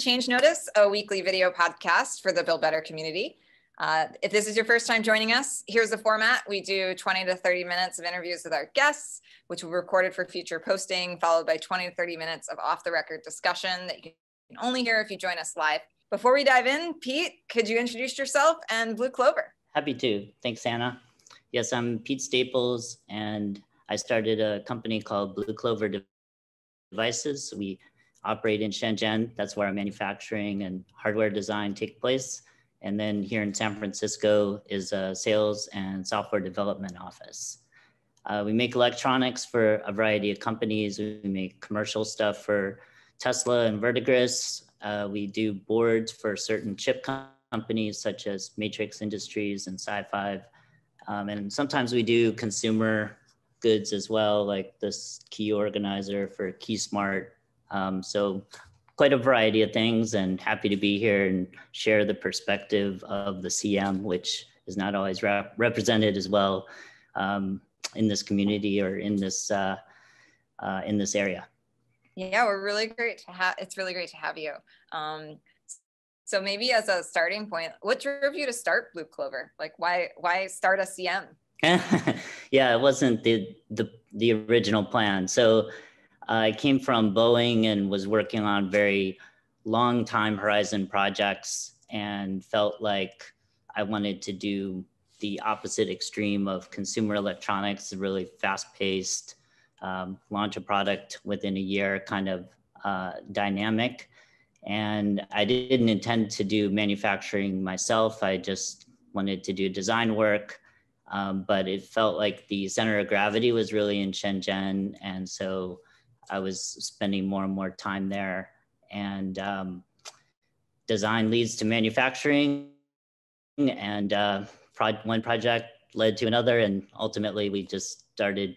Change Notice, a weekly video podcast for the Build Better community. Uh, if this is your first time joining us, here's the format. We do 20 to 30 minutes of interviews with our guests, which we recorded for future posting, followed by 20 to 30 minutes of off the record discussion that you can only hear if you join us live. Before we dive in, Pete, could you introduce yourself and Blue Clover? Happy to. Thanks, Anna. Yes, I'm Pete Staples, and I started a company called Blue Clover Devices. We operate in Shenzhen. That's where our manufacturing and hardware design take place. And then here in San Francisco is a sales and software development office. Uh, we make electronics for a variety of companies. We make commercial stuff for Tesla and Verdigris. Uh, we do boards for certain chip companies such as Matrix Industries and SiFive. Um, and sometimes we do consumer goods as well, like this key organizer for KeySmart um, so quite a variety of things and happy to be here and share the perspective of the CM, which is not always rep represented as well um, in this community or in this, uh, uh, in this area. Yeah, we're really great to have, it's really great to have you. Um, so maybe as a starting point, what drove you to start Blue Clover? Like why, why start a CM? yeah, it wasn't the, the, the original plan. So I came from Boeing and was working on very long time horizon projects and felt like I wanted to do the opposite extreme of consumer electronics, really fast paced, um, launch a product within a year kind of uh, dynamic. And I didn't intend to do manufacturing myself. I just wanted to do design work. Um, but it felt like the center of gravity was really in Shenzhen. And so I was spending more and more time there. And um, design leads to manufacturing, and uh, pro- one project led to another, and ultimately we just started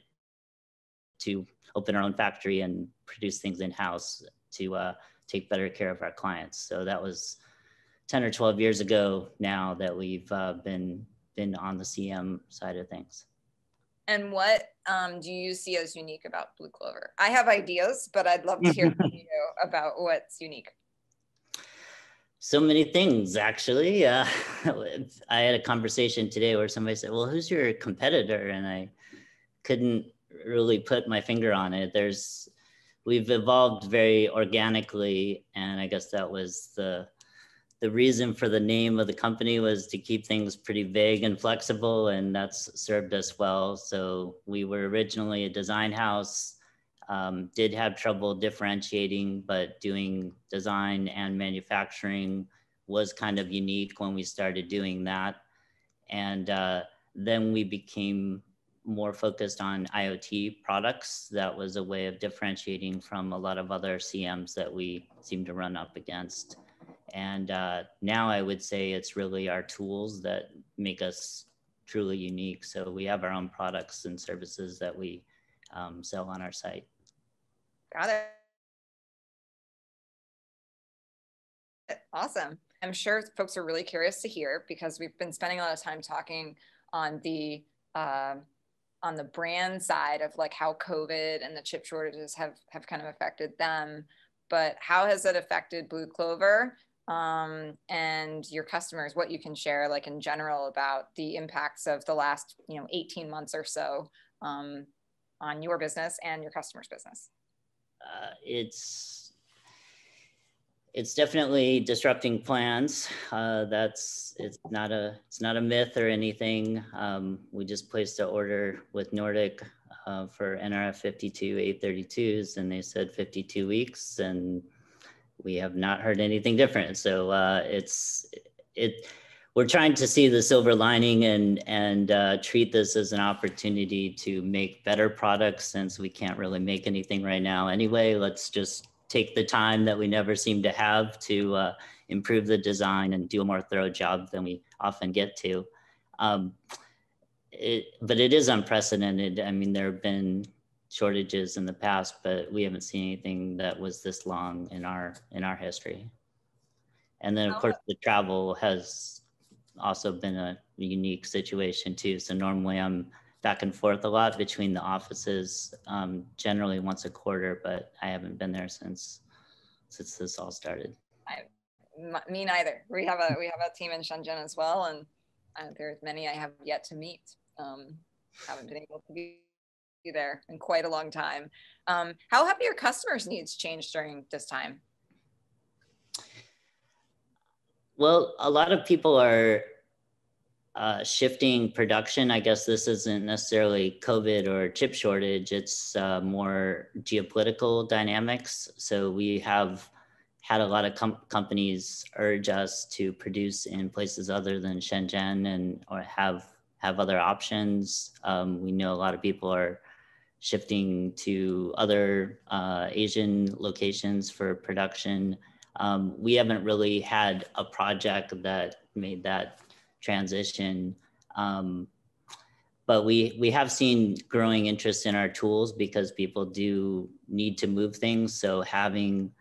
to open our own factory and produce things in house to uh, take better care of our clients. So that was 10 or 12 years ago now that we've uh, been been on the CM side of things. And what um, do you see as unique about Blue Clover? I have ideas, but I'd love to hear from you about what's unique. So many things, actually. Uh, I had a conversation today where somebody said, Well, who's your competitor? And I couldn't really put my finger on it. There's, we've evolved very organically. And I guess that was the, the reason for the name of the company was to keep things pretty vague and flexible, and that's served us well. So we were originally a design house, um, did have trouble differentiating, but doing design and manufacturing was kind of unique when we started doing that. And uh, then we became more focused on IoT products. That was a way of differentiating from a lot of other CMs that we seem to run up against. And uh, now I would say it's really our tools that make us truly unique. So we have our own products and services that we um, sell on our site. Got it. Awesome. I'm sure folks are really curious to hear because we've been spending a lot of time talking on the uh, on the brand side of like how COVID and the chip shortages have have kind of affected them. But how has it affected Blue Clover? Um, and your customers, what you can share, like in general, about the impacts of the last, you know, 18 months or so um, on your business and your customers' business. Uh, it's it's definitely disrupting plans. Uh, that's it's not a it's not a myth or anything. Um, we just placed an order with Nordic uh, for NRF 52 832s, and they said 52 weeks, and we have not heard anything different. So uh, it's it. We're trying to see the silver lining and and uh, treat this as an opportunity to make better products. Since we can't really make anything right now anyway, let's just take the time that we never seem to have to uh, improve the design and do a more thorough job than we often get to. Um, it, but it is unprecedented. I mean, there have been shortages in the past, but we haven't seen anything that was this long in our in our history. And then of course the travel has also been a unique situation too. So normally I'm back and forth a lot between the offices, um, generally once a quarter, but I haven't been there since since this all started. I, me neither. We have a we have a team in Shenzhen as well, and uh, there's many I have yet to meet. Um, haven't been able to be there in quite a long time. Um, how have your customers' needs changed during this time? Well, a lot of people are uh, shifting production. I guess this isn't necessarily COVID or chip shortage, it's uh, more geopolitical dynamics. So we have had a lot of com- companies urge us to produce in places other than Shenzhen and or have have other options. Um, we know a lot of people are shifting to other uh, Asian locations for production. Um, we haven't really had a project that made that transition. Um, but we we have seen growing interest in our tools because people do need to move things. So having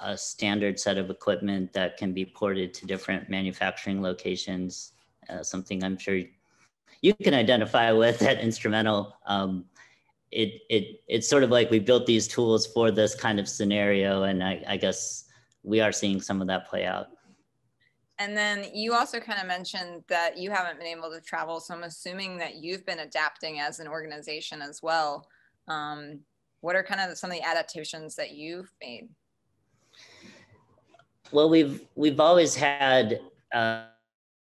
a standard set of equipment that can be ported to different manufacturing locations, uh, something I'm sure you can identify with at Instrumental. Um, it it it's sort of like we built these tools for this kind of scenario, and I, I guess we are seeing some of that play out. And then you also kind of mentioned that you haven't been able to travel. So I'm assuming that you've been adapting as an organization as well. Um, what are kind of some of the adaptations that you've made? Well, we've we've always had uh,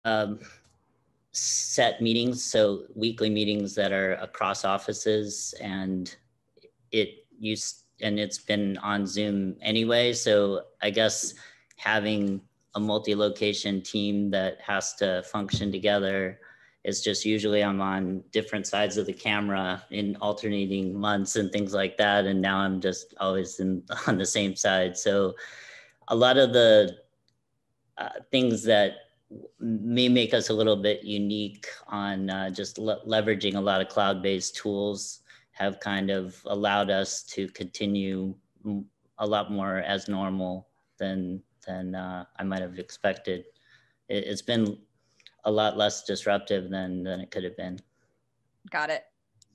um, set meetings, so weekly meetings that are across offices, and it used and it's been on Zoom anyway. So I guess having a multi-location team that has to function together is just usually I'm on different sides of the camera in alternating months and things like that. And now I'm just always in, on the same side. So a lot of the uh, things that may make us a little bit unique on uh, just le- leveraging a lot of cloud-based tools have kind of allowed us to continue a lot more as normal than than uh, I might have expected. It, has been a lot less disruptive than than it could have been. Got it.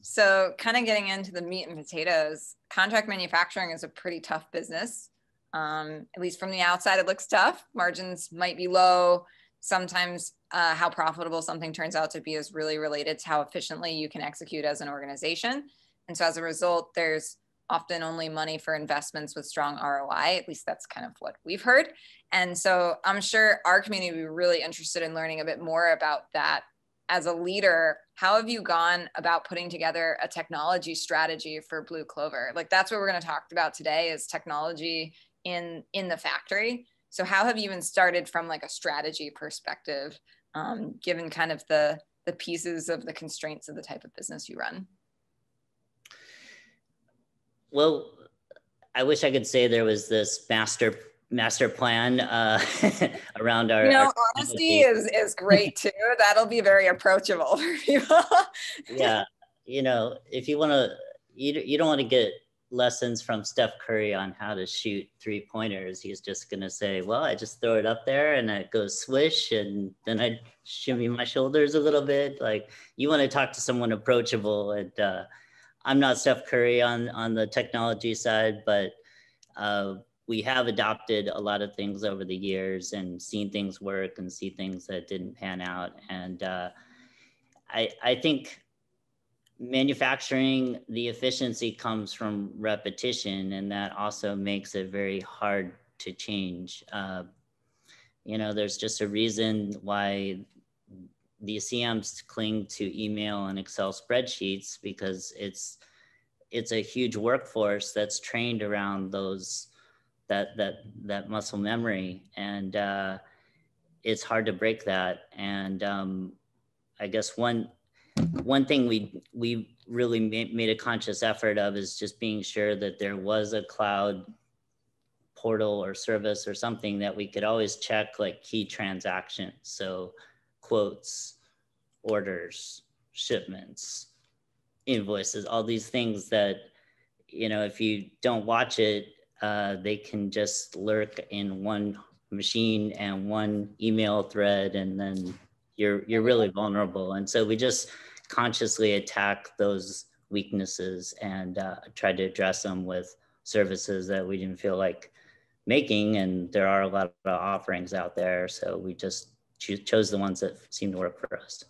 So, kind of getting into the meat and potatoes, contract manufacturing is a pretty tough business. Um, at least from the outside, it looks tough. Margins might be low. Sometimes, uh, how profitable something turns out to be is really related to how efficiently you can execute as an organization. And so, as a result, there's often only money for investments with strong ROI. At least that's kind of what we've heard. And so I'm sure our community would be really interested in learning a bit more about that. As a leader, how have you gone about putting together a technology strategy for Blue Clover? Like that's what we're going to talk about today is technology in in the factory. So how have you even started from like a strategy perspective, um, given kind of the the pieces of the constraints of the type of business you run? Well, I wish I could say there was this master master plan uh, around our. You know, our honesty is is great too. That'll be very approachable for people. yeah, you know, if you want to, you you don't want to get lessons from Steph Curry on how to shoot three pointers. He's just gonna say, "Well, I just throw it up there and it goes swish, and then I shimmy my shoulders a little bit." Like you want to talk to someone approachable and. Uh, I'm not Steph Curry on on the technology side, but uh, we have adopted a lot of things over the years and seen things work and see things that didn't pan out. And uh, I I think manufacturing the efficiency comes from repetition, and that also makes it very hard to change. Uh, you know, there's just a reason why the CMs cling to email and Excel spreadsheets because it's it's a huge workforce that's trained around those that that that muscle memory and uh, it's hard to break that and um, I guess one one thing we we really made a conscious effort of is just being sure that there was a cloud portal or service or something that we could always check like key transactions so quotes, orders, shipments, invoices, all these things that, you know, if you don't watch it, uh, they can just lurk in one machine and one email thread, and then you're you're really vulnerable. And so we just consciously attack those weaknesses and uh, try to address them with services that we didn't feel like making, and there are a lot of offerings out there. So we just chose the ones that seemed to work for us.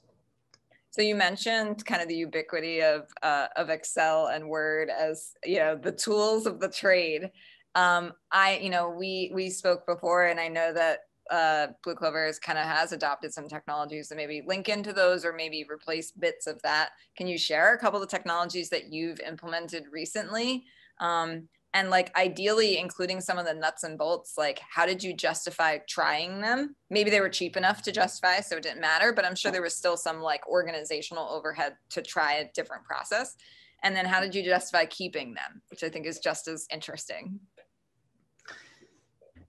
So you mentioned kind of the ubiquity of uh, of Excel and Word as you know the tools of the trade. Um, I you know we we spoke before, and I know that uh, Blue Clover is kind of has adopted some technologies that maybe link into those or maybe replace bits of that. Can you share a couple of technologies that you've implemented recently? Um, and like ideally including some of the nuts and bolts like how did you justify trying them maybe they were cheap enough to justify so it didn't matter but i'm sure there was still some like organizational overhead to try a different process and then how did you justify keeping them which i think is just as interesting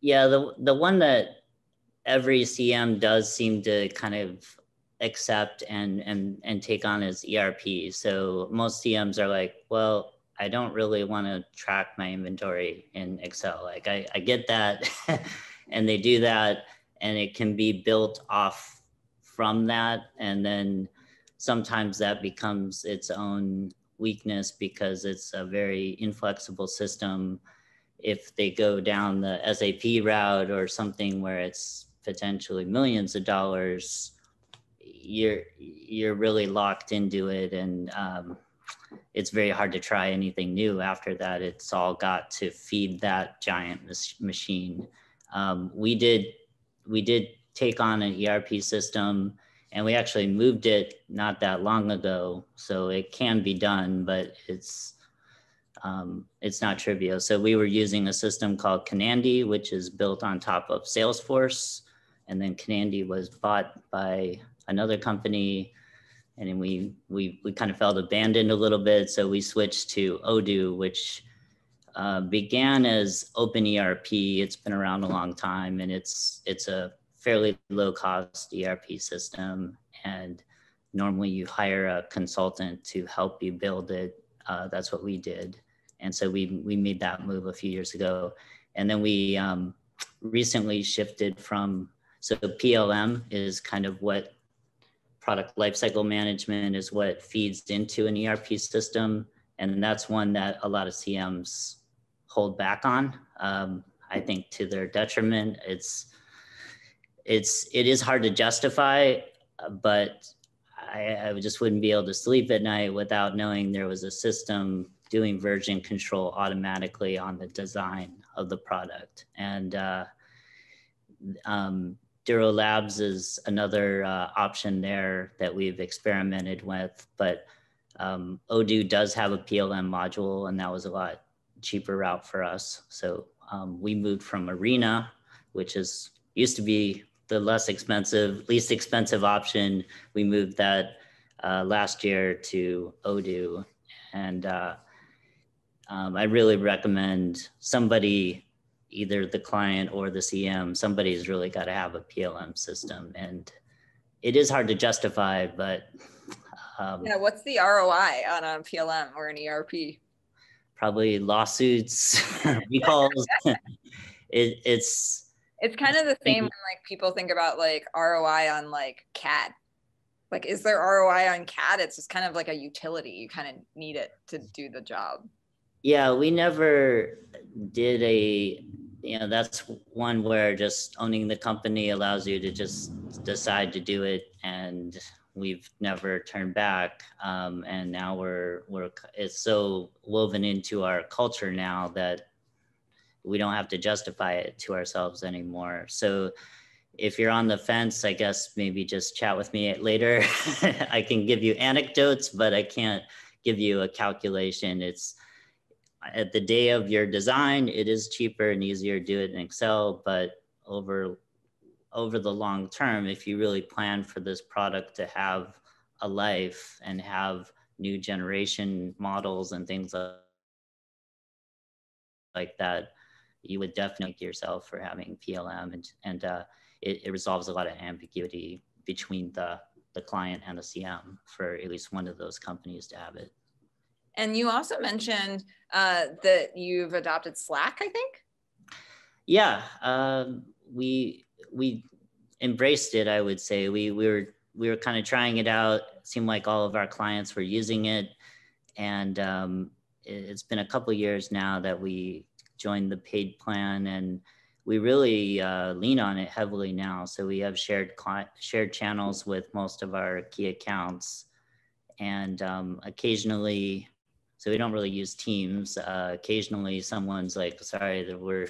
yeah the the one that every cm does seem to kind of accept and and and take on as erp so most cms are like well I don't really want to track my inventory in Excel. Like I, I get that and they do that and it can be built off from that. And then sometimes that becomes its own weakness because it's a very inflexible system. If they go down the SAP route or something where it's potentially millions of dollars, you're you're really locked into it and um, it's very hard to try anything new after that. It's all got to feed that giant machine. Um, we did we did take on an ERP system, and we actually moved it not that long ago. So it can be done, but it's um, it's not trivial. So we were using a system called Kenandy, which is built on top of Salesforce, and then Kenandy was bought by another company and then we we we kind of felt abandoned a little bit, so we switched to Odoo, which uh, began as Open ERP. It's been around a long time, and it's it's a fairly low cost ERP system. And normally, you hire a consultant to help you build it. Uh, that's what we did, and so we we made that move a few years ago, and then we um, recently shifted from so PLM is kind of what product lifecycle management is what feeds into an ERP system. And that's one that a lot of CMs hold back on. Um, I think to their detriment. It's it's it is hard to justify, but I, I just wouldn't be able to sleep at night without knowing there was a system doing version control automatically on the design of the product. And uh, um, Duro Labs is another uh, option there that we've experimented with, but um, Odoo does have a PLM module, and that was a lot cheaper route for us. So um, we moved from Arena, which is used to be the less expensive, least expensive option. We moved that uh, last year to Odoo, and uh, um, I really recommend somebody either the client or the CM, somebody's really got to have a PLM system. And it is hard to justify, but. Um, yeah, what's the ROI on a PLM or an ERP? Probably lawsuits, recalls. it, it's. It's kind of the same when like people think about like ROI on like CAD. Like, is there ROI on CAD? It's just kind of like a utility. You kind of need it to do the job. Yeah, we never did a you know that's one where just owning the company allows you to just decide to do it and we've never turned back. Um, and now we're we're it's so woven into our culture now that we don't have to justify it to ourselves anymore. So if you're on the fence i guess maybe just chat with me later. I can give you anecdotes but i can't give you a calculation. It's at the day of your design, it is cheaper and easier to do it in Excel, but over over the long term, if you really plan for this product to have a life and have new generation models and things like that, you would definitely yourself for having PLM and, and uh, it, it resolves a lot of ambiguity between the, the client and the CM for at least one of those companies to have it. And you also mentioned uh, that you've adopted Slack, I think. Yeah, um, we we embraced it. I would say we we were we were kind of trying it out. It seemed like all of our clients were using it, and um, it, has been a couple years now that we joined the paid plan and we really uh, lean on it heavily now. So we have shared shared channels with most of our key accounts, and um, occasionally, so we don't really use Teams. Uh, occasionally, someone's like, "Sorry, that we're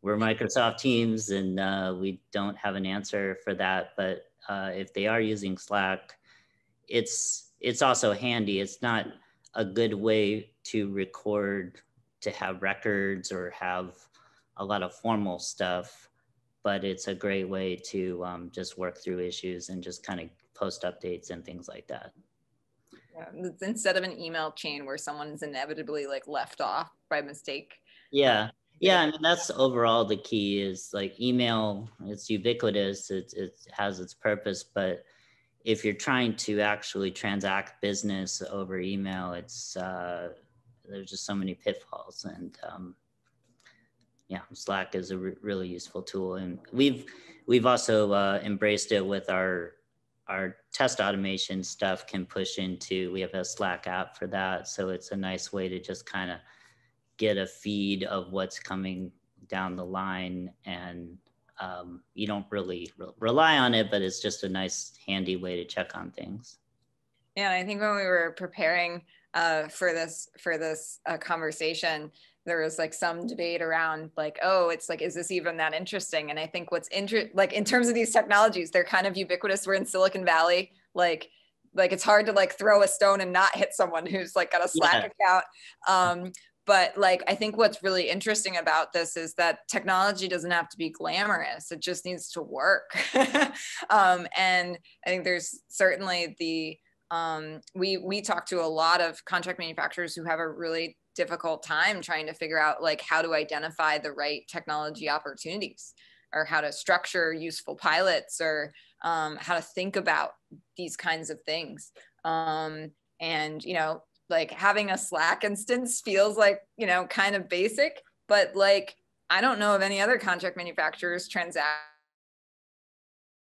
we're Microsoft Teams, and uh, we don't have an answer for that." But uh, if they are using Slack, it's it's also handy. It's not a good way to record, to have records or have a lot of formal stuff, but it's a great way to um, just work through issues and just kind of post updates and things like that. Yeah, instead of an email chain where someone's inevitably like left off by mistake. Yeah. Yeah, I mean that's overall the key is like email. It's ubiquitous. It it has its purpose, but if you're trying to actually transact business over email, it's uh, there's just so many pitfalls, and um, yeah, Slack is a re- really useful tool, and we've we've also uh, embraced it with our our test automation stuff. Can push into we have a Slack app for that, so it's a nice way to just kind of get a feed of what's coming down the line, and um, you don't really re- rely on it, but it's just a nice, handy way to check on things. Yeah, I think when we were preparing uh, for this for this uh, conversation, there was like some debate around like oh it's like is this even that interesting? And i think what's interesting like in terms of these technologies they're kind of ubiquitous. We're in silicon valley. Like like it's hard to like throw a stone and not hit someone who's like got a slack yeah. account. Um but like i think what's really interesting about this is that technology doesn't have to be glamorous. It just needs to work. Um and i think there's certainly the um, we we talk to a lot of contract manufacturers who have a really difficult time trying to figure out like how to identify the right technology opportunities or how to structure useful pilots or um, how to think about these kinds of things. Um, and you know like having a slack instance feels like you know kind of basic but like i don't know of any other contract manufacturers transact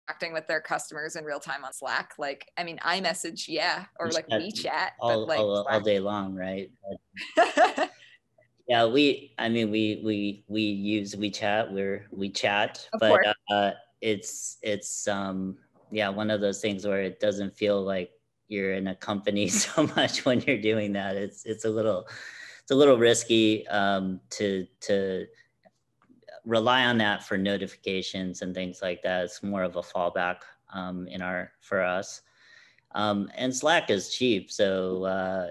interacting with their customers in real time on Slack. Like, I mean, iMessage, yeah, or like WeChat, all, but like all, all day long, right? yeah, we. I mean, we we we use WeChat. We're WeChat, of but uh, it's it's um yeah one of those things where it doesn't feel like you're in a company so much when you're doing that. It's it's a little it's a little risky um, to to rely on that for notifications and things like that. It's more of a fallback um, in our for us. Um, and Slack is cheap, so uh,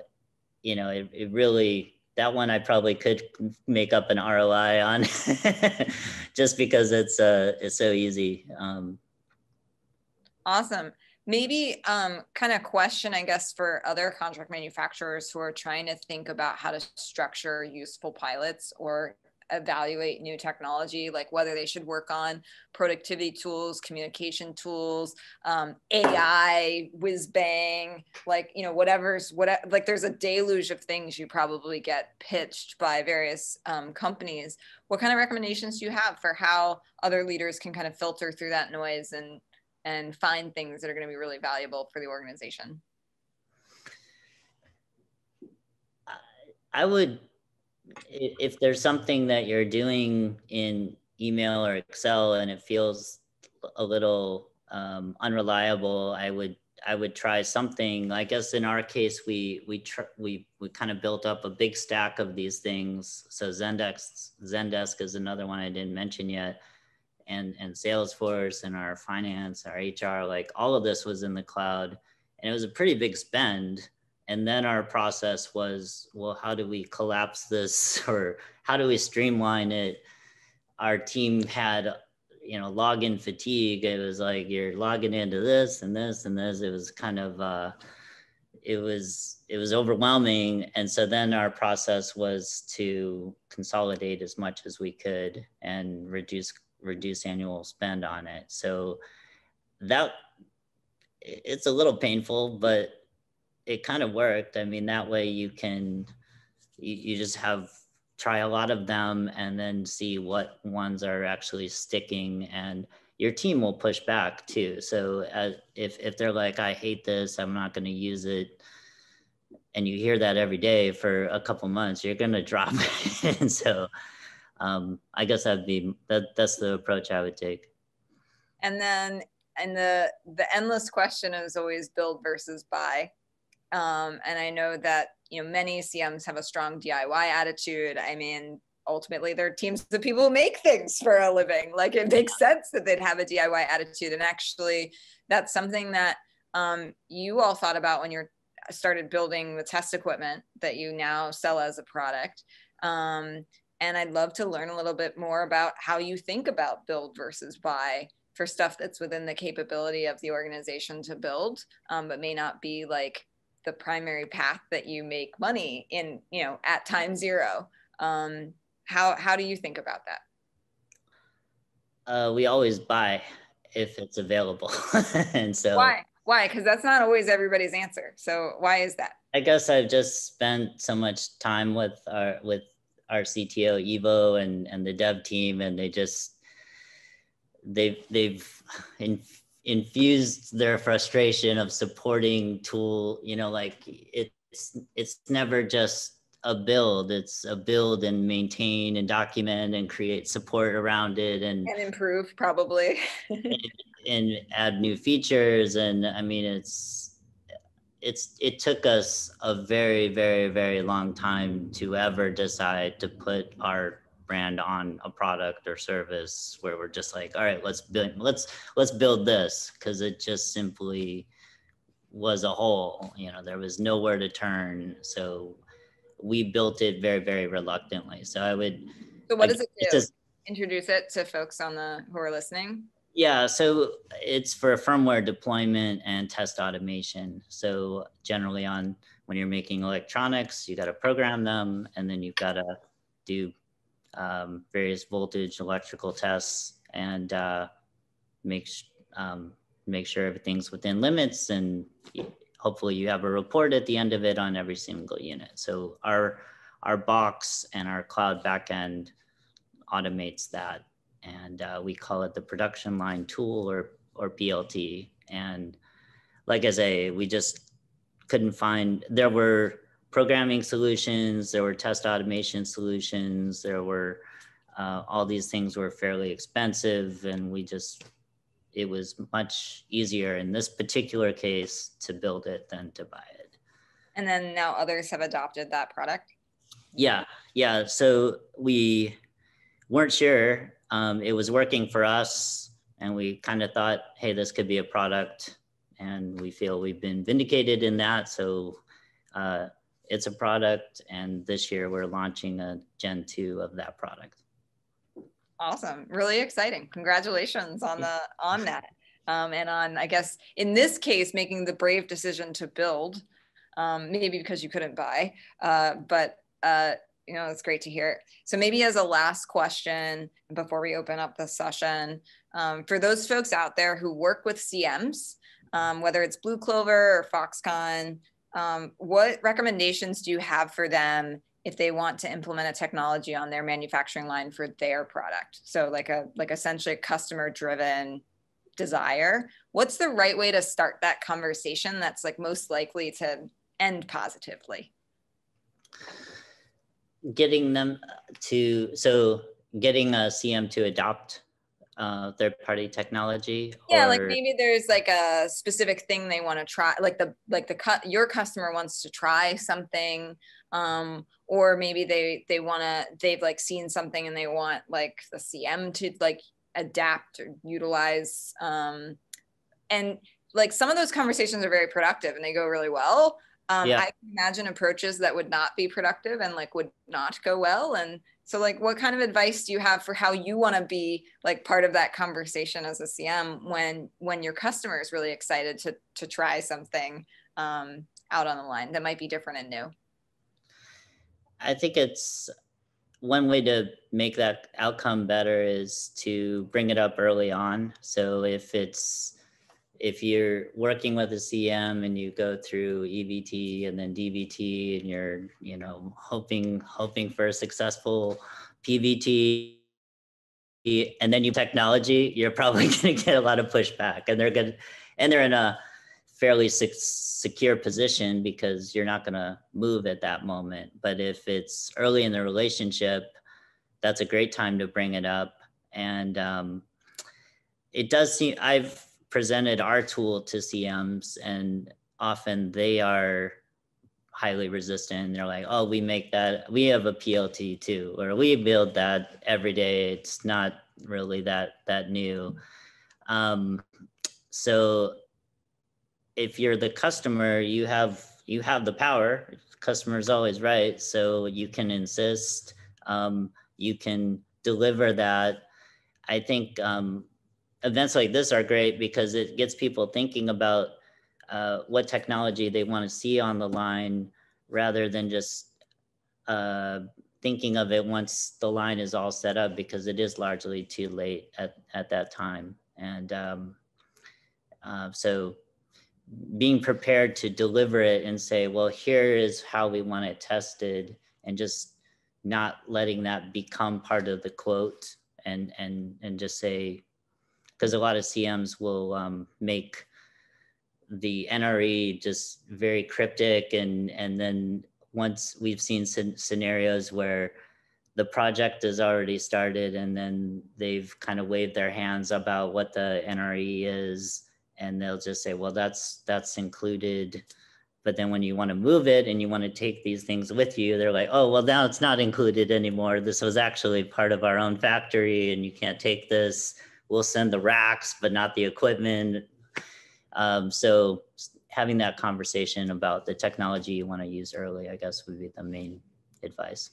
you know it, it really that one I probably could make up an ROI on just because it's uh it's so easy. Um, awesome. Maybe um, kind of question, I guess, for other contract manufacturers who are trying to think about how to structure useful pilots or evaluate new technology, like whether they should work on productivity tools, communication tools, um, AI, whiz bang, like, you know, whatever's, what, like there's a deluge of things you probably get pitched by various um, companies. What kind of recommendations do you have for how other leaders can kind of filter through that noise and, and find things that are going to be really valuable for the organization? I would if there's something that you're doing in email or Excel and it feels a little um, unreliable, I would I would try something. I guess in our case, we we tr- we we kind of built up a big stack of these things. So Zendesk Zendesk is another one I didn't mention yet, and and Salesforce and our finance, our HR, like all of this was in the cloud, and it was a pretty big spend and then our process was well how do we collapse this or how do we streamline it? Our team had you know login fatigue. It was like you're logging into this and this and this. It was kind of uh it was it was overwhelming. And so then our process was to consolidate as much as we could and reduce reduce annual spend on it. So that it's a little painful but it kind of worked. I mean, that way you can, you, you just have try a lot of them and then see what ones are actually sticking and your team will push back too. So as, if, if they're like, I hate this, I'm not going to use it. And you hear that every day for a couple months, you're going to drop it. and so um, I guess that'd be that. That's the approach I would take. And then, and the the endless question is always build versus buy. Um, and I know that you know many CMs have a strong DIY attitude. I mean, ultimately, they're teams of people who make things for a living. Like it makes sense that they'd have a DIY attitude. And actually, that's something that um, you all thought about when you're started building the test equipment that you now sell as a product. Um, and I'd love to learn a little bit more about how you think about build versus buy for stuff that's within the capability of the organization to build, um, but may not be like the primary path that you make money in, you know, at time zero. Um, how how do you think about that? Uh, we always buy if it's available, and so why why? Because that's not always everybody's answer. So why is that? I guess I've just spent so much time with our with our CTO Evo and and the dev team, and they just they've they've in, infused their frustration of supporting tool. You know, like it's it's never just a build it's a build and maintain and document and create support around it and and improve probably and, and add new features and i mean it's it's it took us a very very very long time to ever decide to put our brand on a product or service where we're just like all right let's build let's let's build this because it just simply was a hole you know there was nowhere to turn. So we built it very very reluctantly. So i would so what does it do? just, introduce it to folks on the who are listening? Yeah, so it's for firmware deployment and test automation. So generally on when you're making electronics, you got to program them and then you've got to do um, various voltage electrical tests and uh, make, um, make sure everything's within limits and hopefully you have a report at the end of it on every single unit. So our, our box and our cloud backend automates that and uh, we call it the production line tool or or PLT. And like I say, we just couldn't find. There were programming solutions, there were test automation solutions, there were uh, all these things were fairly expensive, and we just it was much easier in this particular case to build it than to buy it. And then now others have adopted that product. Yeah, yeah. So we weren't sure um, it was working for us and we kind of thought hey this could be a product and we feel we've been vindicated in that so uh, it's a product and this year we're launching a gen 2 of that product. Awesome. Really exciting. Congratulations on the on that. Um, and on i guess in this case making the brave decision to build um, maybe because you couldn't buy uh, but uh, you know, it's great to hear. So maybe as a last question before we open up the session, um, for those folks out there who work with CMs, um, whether it's Blue Clover or Foxconn, um, what recommendations do you have for them if they want to implement a technology on their manufacturing line for their product? So like a like essentially a customer driven desire. What's the right way to start that conversation that's like most likely to end positively? getting them to so getting a CM to adopt uh, third party technology yeah or... like maybe there's like a specific thing they want to try like the like the cut your customer wants to try something um or maybe they they want to they've like seen something and they want like the cm to like adapt or utilize um and like some of those conversations are very productive and they go really well um, yeah. I imagine approaches that would not be productive and like would not go well. And so, like, what kind of advice do you have for how you want to be like part of that conversation as a CM when when your customer is really excited to to try something um, out on the line that might be different and new? I think it's one way to make that outcome better is to bring it up early on. So if it's if you're working with a CM and you go through EVT and then DVT and you're, you know, hoping hoping for a successful PVT and then you technology, you're probably going to get a lot of pushback and they're good and they're in a fairly secure position because you're not going to move at that moment. But if it's early in the relationship, that's a great time to bring it up. And um, it does seem I've presented our tool to CMs, and often they are highly resistant. They're like, "Oh, we make that. We have a PLT too, or we build that every day. It's not really that that new." Um, so if you're the customer, you have you have the power. Customer is always right, so you can insist. Um, you can deliver that. I think um, events like this are great because it gets people thinking about uh, what technology they want to see on the line rather than just uh, thinking of it once the line is all set up because it is largely too late at, at that time. And um, uh, so being prepared to deliver it and say, well, here is how we want it tested and just not letting that become part of the quote and, and, and just say, because a lot of CMs will um, make the NRE just very cryptic and, and then once we've seen scenarios where the project is already started and then they've kind of waved their hands about what the NRE is and they'll just say well that's that's included. But then when you want to move it and you want to take these things with you they're like oh well now it's not included anymore. This was actually part of our own factory and you can't take this we'll send the racks but not the equipment um, so having that conversation about the technology you want to use early i guess would be the main advice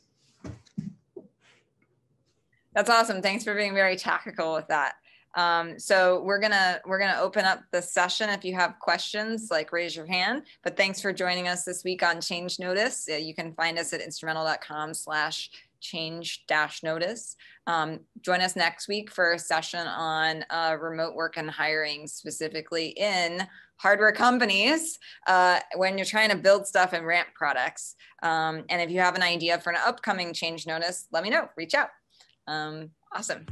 that's awesome thanks for being very tactical with that um, so we're gonna we're gonna open up the session. If you have questions, like raise your hand. But thanks for joining us this week on Change Notice. Uh, you can find us at instrumental.com slash change dash notice. Um, join us next week for a session on uh, remote work and hiring, specifically in hardware companies uh, when you're trying to build stuff and ramp products. Um, and if you have an idea for an upcoming change notice, let me know, reach out. Um, awesome.